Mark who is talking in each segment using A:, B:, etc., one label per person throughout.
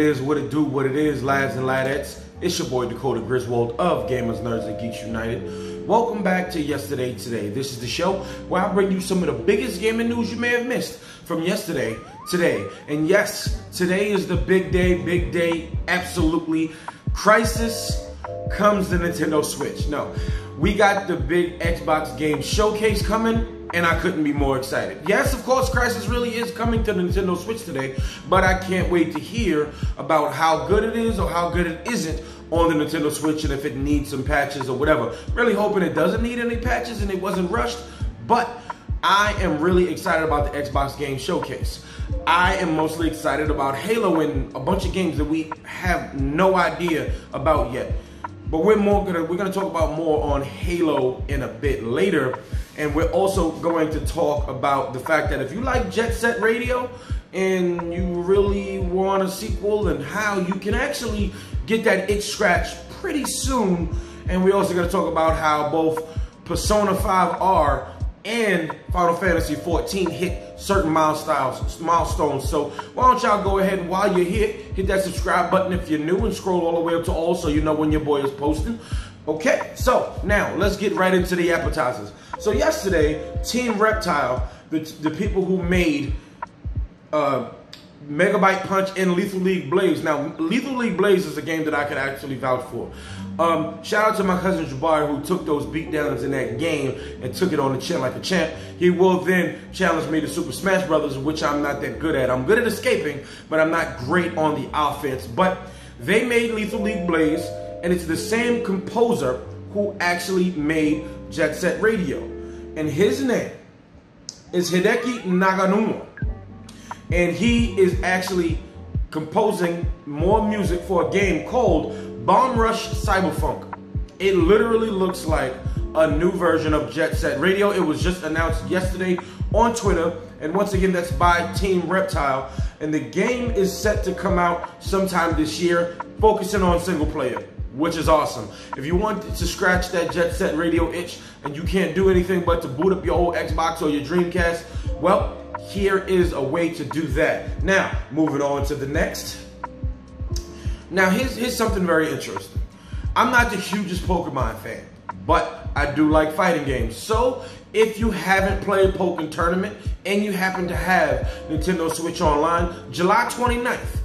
A: is, what it do, what it is, lads and ladettes. It's your boy Dakota Griswald of Gamers, Nerds, and Geeks United. Welcome back to Yesterday Today. This is the show where I bring you some of the biggest gaming news you may have missed from yesterday, today. And yes, today is the big day, big day, absolutely. Crysis comes the Nintendo Switch. No, we got the big Xbox game showcase coming and I couldn't be more excited. Yes, of course, Crysis really is coming to the Nintendo Switch today, but I can't wait to hear about how good it is or how good it isn't on the Nintendo Switch and if it needs some patches or whatever. Really hoping it doesn't need any patches and it wasn't rushed, but I am really excited about the Xbox Game Showcase. I am mostly excited about Halo and a bunch of games that we have no idea about yet. But we're more gonna we're gonna talk about more on Halo in a bit later. And we're also going to talk about the fact that if you like Jet Set Radio and you really want a sequel and how you can actually get that itch scratch pretty soon. And we're also to talk about how both Persona 5R and Final Fantasy 14 hit certain milestones. Milestones. So why don't y'all go ahead and while you're here, hit that subscribe button if you're new and scroll all the way up to all so you know when your boy is posting. Okay, so now let's get right into the appetizers. So yesterday, Team Reptile, the, the people who made uh, Megabyte Punch and Lethal League Blaze. Now, Lethal League Blaze is a game that I can actually vouch for. Um, shout out to my cousin Jabari who took those beatdowns in that game and took it on the chin like a champ. He will then challenge me to Super Smash Brothers, which I'm not that good at. I'm good at escaping, but I'm not great on the offense. But they made Lethal League Blaze, and it's the same composer who actually made Jet Set Radio. And his name is Hideki Naganuma. And he is actually composing more music for a game called Bomb Rush Cyberfunk. It literally looks like a new version of Jet Set Radio. It was just announced yesterday on Twitter. And once again, that's by Team Reptile. And the game is set to come out sometime this year, focusing on single player which is awesome. If you want to scratch that Jet Set Radio itch and you can't do anything but to boot up your old Xbox or your Dreamcast, well, here is a way to do that. Now, moving on to the next. Now, here's, here's something very interesting. I'm not the hugest Pokemon fan, but I do like fighting games. So, if you haven't played Pokkén Tournament and you happen to have Nintendo Switch Online, July 29th,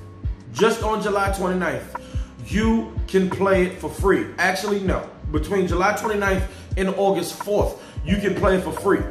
A: just on July 29th, you can play it for free. Actually, no. Between July 29th and August 4th, you can play it for free.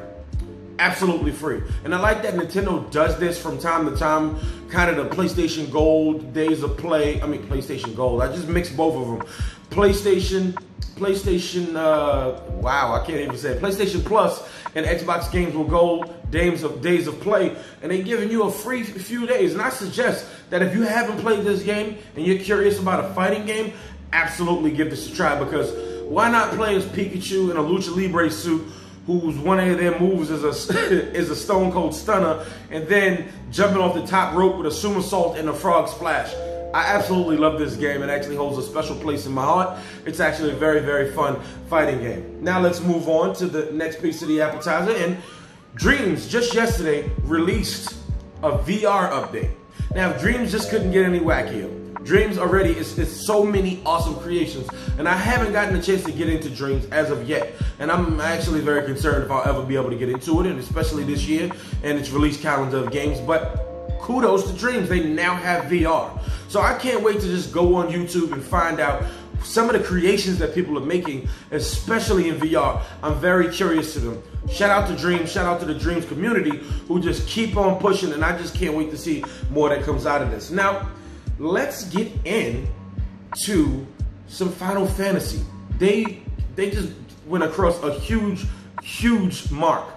A: Absolutely free. And I like that Nintendo does this from time to time, kind of the PlayStation Gold days of play. I mean, PlayStation Gold. I just mixed both of them. PlayStation, PlayStation, uh, wow, I can't even say it. PlayStation Plus and Xbox games will go days of days of play, and they're giving you a free few days. And I suggest that if you haven't played this game and you're curious about a fighting game, absolutely give this a try because why not play as Pikachu in a Lucha Libre suit? Whose one of their moves is a is a Stone Cold Stunner, and then jumping off the top rope with a somersault and a frog splash. I absolutely love this game. It actually holds a special place in my heart. It's actually a very, very fun fighting game. Now let's move on to the next piece of the appetizer. And Dreams just yesterday released a VR update. Now Dreams just couldn't get any wackier. Dreams already is, is so many awesome creations, and I haven't gotten a chance to get into Dreams as of yet. And I'm actually very concerned if I'll ever be able to get into it, and especially this year and its release calendar of games. But kudos to Dreams. They now have VR. So I can't wait to just go on YouTube and find out some of the creations that people are making, especially in VR. I'm very curious to them. Shout out to Dreams, shout out to the Dreams community who just keep on pushing and I just can't wait to see more that comes out of this. Now, let's get in to some Final Fantasy. They they just went across a huge, huge mark.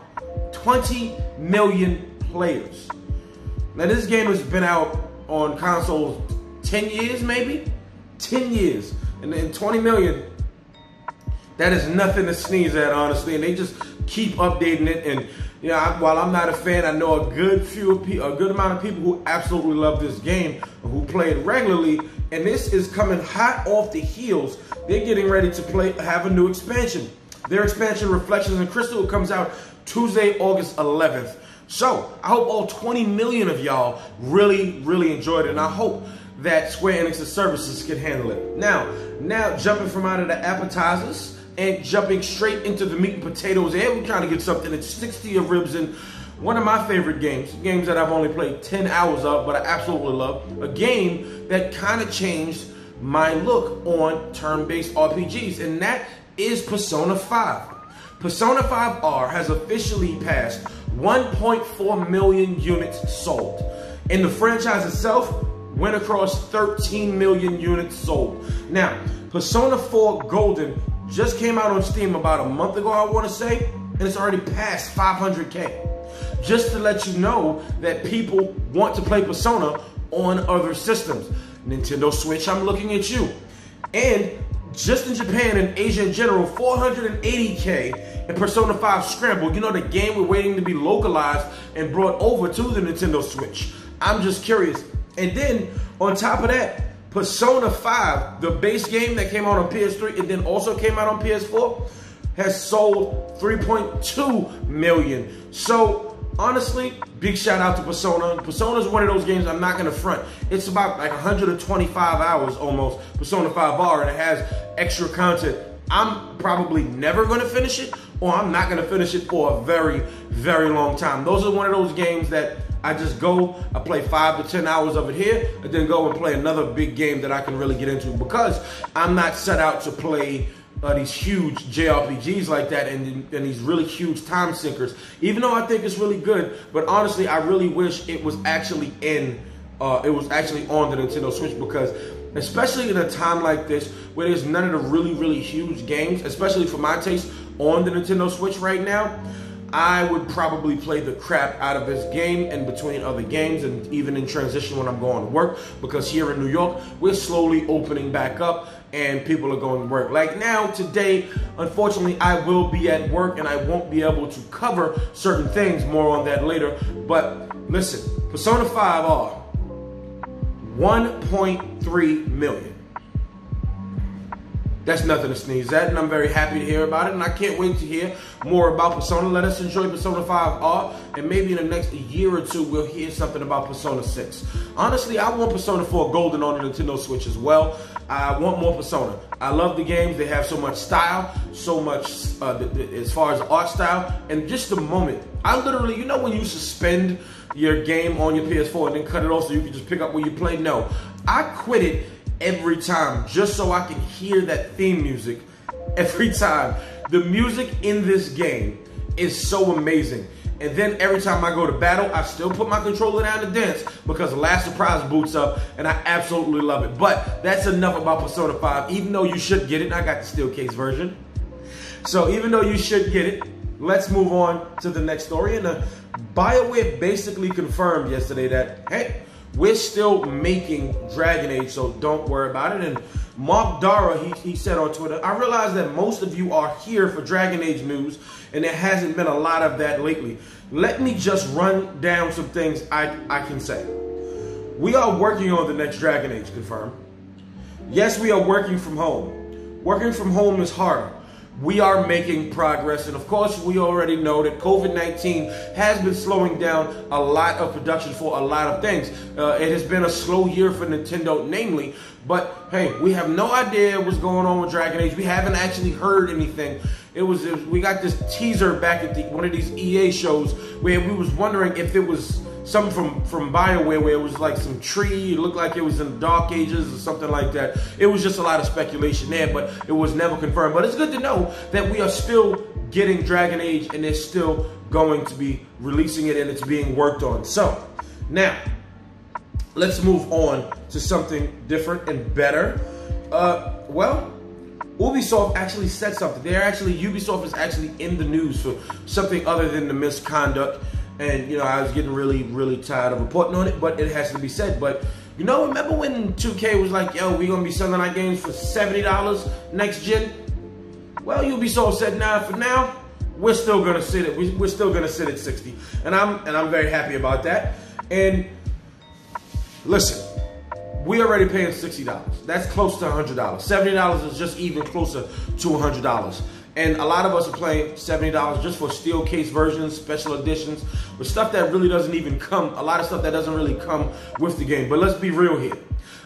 A: 20 million players. Now this game has been out on consoles 10 years maybe? 10 years. And then 20 million, that is nothing to sneeze at honestly. And they just keep updating it. And you know, I, while I'm not a fan, I know a good few, a good amount of people who absolutely love this game, who play it regularly. And this is coming hot off the heels. They're getting ready to play, have a new expansion. Their expansion, Reflections in Crystal, comes out Tuesday, August 11th. So I hope all 20 million of y'all really, really enjoyed it. And I hope that Square Enix's services can handle it. Now, now jumping from out of the appetizers and jumping straight into the meat and potatoes, and we're trying to get something that's 60 of ribs and one of my favorite games, games that I've only played 10 hours of, but I absolutely love, a game that kind of changed my look on turn-based RPGs, and that is Persona 5. Persona 5R has officially passed 1.4 million units sold. And the franchise itself went across 13 million units sold. Now, Persona 4 Golden just came out on Steam about a month ago, I want to say, and it's already passed 500K. Just to let you know that people want to play Persona on other systems. Nintendo Switch, I'm looking at you. And just in Japan and Asia in general, 480K in Persona 5 Scramble. You know, the game we're waiting to be localized and brought over to the Nintendo Switch. I'm just curious. And then on top of that, Persona 5, the base game that came out on PS3 and then also came out on PS4, has sold 3.2 million. So honestly, big shout out to Persona. Persona is one of those games I'm not gonna front. It's about like 125 hours almost, Persona 5R, and it has extra content. I'm probably never gonna finish it, or I'm not gonna finish it for a very, very long time. Those are one of those games that I just go, I play five to 10 hours of it here, and then go and play another big game that I can really get into because I'm not set out to play uh, these huge JRPGs like that and, and these really huge time sinkers. Even though I think it's really good, but honestly, I really wish it was actually in, uh, it was actually on the Nintendo Switch because especially in a time like this where there's none of the really, really huge games, especially for my taste, on the Nintendo Switch right now, I would probably play the crap out of this game in between other games and even in transition when I'm going to work because here in New York, we're slowly opening back up and people are going to work. Like now, today, unfortunately, I will be at work and I won't be able to cover certain things. More on that later. But listen, Persona 5R, 1.3 million. That's nothing to sneeze at, and I'm very happy to hear about it, and I can't wait to hear more about Persona. Let us enjoy Persona 5R, and maybe in the next year or two, we'll hear something about Persona 6. Honestly, I want Persona 4 Golden on the Nintendo Switch as well. I want more Persona. I love the games. They have so much style, so much uh, as far as art style, and just the moment. I literally, you know when you suspend your game on your PS4 and then cut it off so you can just pick up where you play? No. I quit it every time just so I can hear that theme music every time. The music in this game is so amazing. And then every time I go to battle, I still put my controller down to dance because the last surprise boots up and I absolutely love it. But that's enough about Persona 5, even though you should get it. I got the steel case version. So even though you should get it, let's move on to the next story. And uh, BioWare basically confirmed yesterday that, hey, we're still making Dragon Age, so don't worry about it. And Mark Darrah, he, he said on Twitter, I realize that most of you are here for Dragon Age news, and there hasn't been a lot of that lately. Let me just run down some things I, I can say. We are working on the next Dragon Age, confirmed. Yes, we are working from home. Working from home is harder we are making progress. And of course, we already know that COVID 19 has been slowing down a lot of production for a lot of things. Uh, it has been a slow year for Nintendo, namely. But hey, we have no idea what's going on with Dragon Age. We haven't actually heard anything. It was, it was we got this teaser back at the, one of these EA shows where we was wondering if it was something from from Bioware where it was like some tree. It looked like it was in the Dark Ages or something like that. It was just a lot of speculation there, but it was never confirmed. But it's good to know that we are still getting Dragon Age and they're still going to be releasing it and it's being worked on. So now let's move on to something different and better. Uh, well, Ubisoft actually said something. They're actually Ubisoft is actually in the news for something other than the misconduct and, you know, I was getting really, really tired of reporting on it, but it has to be said. But, you know, remember when 2K was like, yo, we're to be selling our games for $70 next gen? Well, Ubisoft said, nah, for now, we're still to sit at, we're still to sit at 60. And I'm, and I'm very happy about that. And listen, we already paying $60. That's close to $100. $70 is just even closer to $100. And a lot of us are playing $70 just for steel case versions, special editions, but stuff that really doesn't even come, a lot of stuff that doesn't really come with the game. But let's be real here.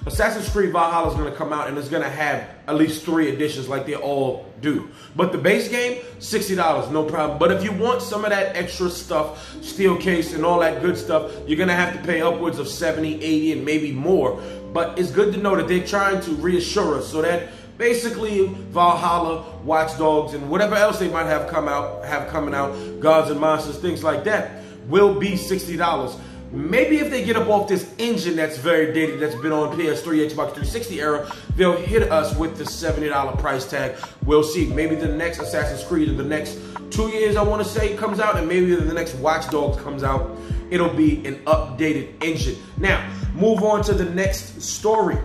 A: Assassin's Creed Valhalla is going to come out and it's going to have at least three editions like they all do. But the base game, $60, no problem. But if you want some of that extra stuff, steel case and all that good stuff, you're going to have to pay upwards of 70, 80, and maybe more. But it's good to know that they're trying to reassure us so that basically Valhalla, Watch Dogs, and whatever else they might have come out, have coming out, Gods and Monsters, things like that, will be $60. Maybe if they get up off this engine that's very dated, that's been on PS3, Xbox 360 era, they'll hit us with the $70 price tag. We'll see. Maybe the next Assassin's Creed in the next two years, I want to say, comes out, and maybe the next Watch Dogs comes out. It'll be an updated engine. Now, move on to the next story.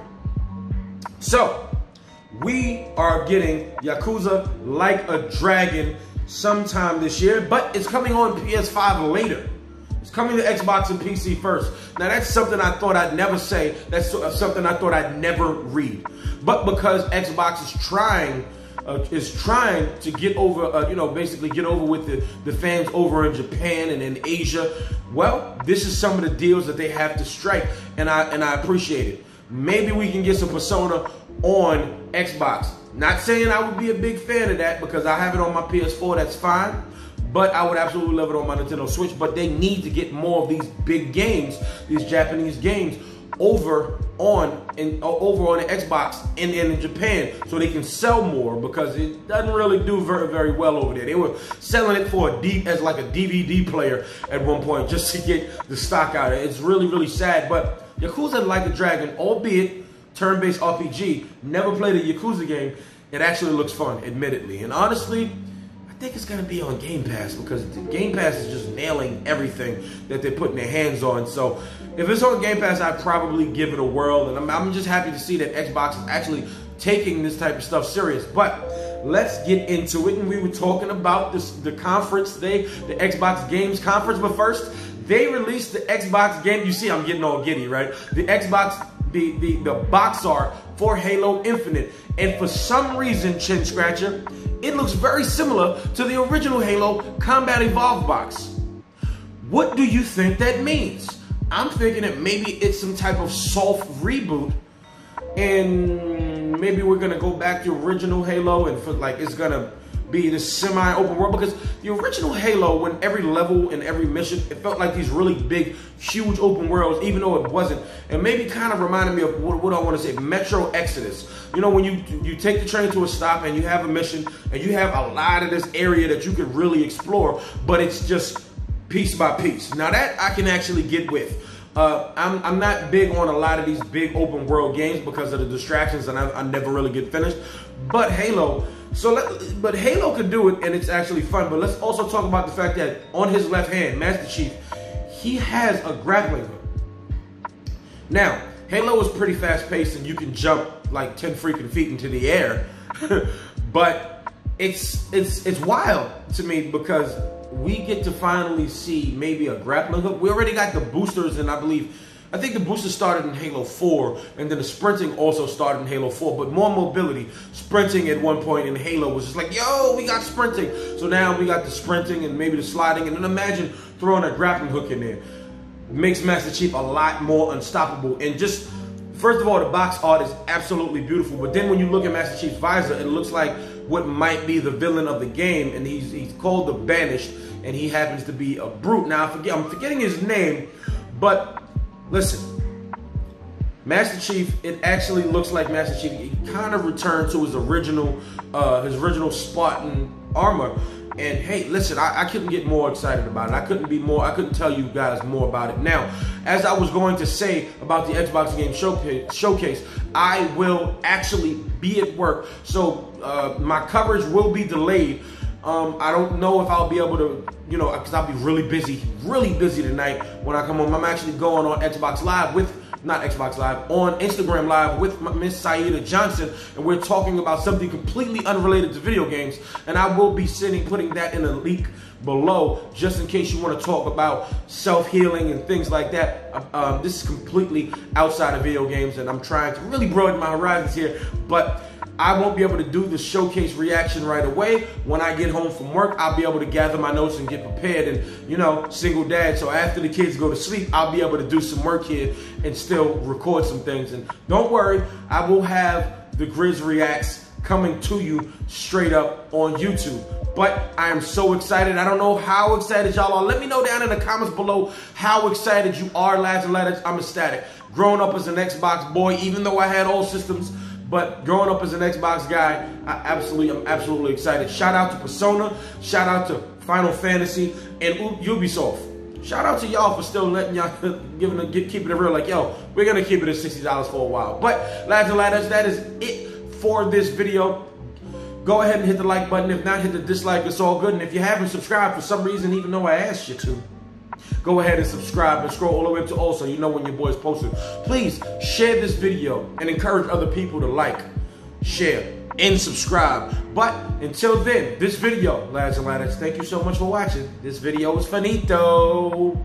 A: So, we are getting Yakuza Like a Dragon sometime this year, but it's coming on PS5 later. It's coming to Xbox and PC first. Now that's something I thought I'd never say. That's something I thought I'd never read. But because Xbox is trying, uh, is trying to get over, uh, you know, basically get over with the, the fans over in Japan and in Asia. Well, this is some of the deals that they have to strike, and I and I appreciate it. Maybe we can get some Persona on Xbox. Not saying I would be a big fan of that because I have it on my PS4. That's fine. But I would absolutely love it on my Nintendo Switch. But they need to get more of these big games, these Japanese games, over on and over on the Xbox and, and in Japan so they can sell more because it doesn't really do very very well over there. They were selling it for a deep as like a DVD player at one point just to get the stock out. Of it. It's really really sad. But Yakuza Like a Dragon, albeit turn-based RPG, never played a Yakuza game. It actually looks fun, admittedly, and honestly. I think it's going to be on Game Pass because Game Pass is just nailing everything that they're putting their hands on. So if it's on Game Pass, I'd probably give it a whirl. And I'm, I'm just happy to see that Xbox is actually taking this type of stuff serious. But let's get into it. And we were talking about this, the conference they, the Xbox Games Conference. But first, they released the Xbox game. You see, I'm getting all giddy, right? The Xbox, the, the, the box art for Halo Infinite. And for some reason, Chin Scratcher, it looks very similar to the original Halo Combat Evolved box. What do you think that means? I'm thinking that maybe it's some type of soft reboot and maybe we're gonna go back to original Halo and for like it's gonna be this semi-open world because the original Halo, when every level and every mission, it felt like these really big, huge open worlds, even though it wasn't. And maybe kind of reminded me of what, what I want to say, Metro Exodus. You know, when you you take the train to a stop and you have a mission and you have a lot of this area that you could really explore, but it's just piece by piece. Now that I can actually get with. Uh, I'm, I'm not big on a lot of these big open world games because of the distractions and I, I never really get finished. But Halo, so let, but Halo could do it and it's actually fun. But let's also talk about the fact that on his left hand, Master Chief, he has a grappling hook. Now, Halo is pretty fast paced and you can jump like 10 freaking feet into the air. but it's it's it's wild to me because we get to finally see maybe a grappling hook. We already got the boosters, and I believe, I think the boosters started in Halo 4, and then the sprinting also started in Halo 4, but more mobility. Sprinting at one point in Halo was just like, yo, we got sprinting. So now we got the sprinting and maybe the sliding, and then imagine throwing a grappling hook in there. Makes Master Chief a lot more unstoppable, and just First of all, the box art is absolutely beautiful, but then when you look at Master Chief's visor, it looks like what might be the villain of the game, and he's he's called the Banished, and he happens to be a brute. Now I forget, I'm forgetting his name, but listen, Master Chief, it actually looks like Master Chief. He kind of returned to his original, uh, his original Spartan armor. And hey, listen, I, I, couldn't get more excited about it. I couldn't be more, I couldn't tell you guys more about it. Now, as I was going to say about the Xbox Game Showcase, showcase I will actually be at work. So uh, my coverage will be delayed. Um, I don't know if I'll be able to, you know, because I'll be really busy, really busy tonight when I come home. I'm actually going on Xbox Live with not Xbox Live, on Instagram Live with Miss Saida Johnson, and we're talking about something completely unrelated to video games. And I will be sending, putting that in a link below, just in case you want to talk about self-healing and things like that. Uh, um, this is completely outside of video games, and I'm trying to really broaden my horizons here, but I won't be able to do the showcase reaction right away. When I get home from work, I'll be able to gather my notes and get prepared. And, you know, single dad. So after the kids go to sleep, I'll be able to do some work here and still record some things. And don't worry, I will have the Grizz Reacts coming to you straight up on YouTube. But I am so excited. I don't know how excited y'all are. Let me know down in the comments below how excited you are, lads and lads. I'm ecstatic. Growing up as an Xbox boy, even though I had all systems, but growing up as an Xbox guy, I absolutely, I'm absolutely excited. Shout out to Persona, shout out to Final Fantasy, and Ubisoft. Shout out to y'all for still letting y'all giving a, keeping it real. Like, yo, we're gonna keep it at sixty dollars for a while. But lads and lads, that is it for this video. Go ahead and hit the like button. If not, hit the dislike. It's all good. And if you haven't subscribed for some reason, even though I asked you to, go ahead and subscribe and scroll all the way up to also. You know when your boys posted. Please share this video and encourage other people to like, share, and subscribe. But until then, this video, lads and lads, thank you so much for watching. This video is finito.